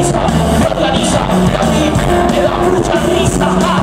risa, organiza, la vida me da mucha risa.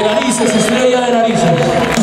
De narices, estrella de narices.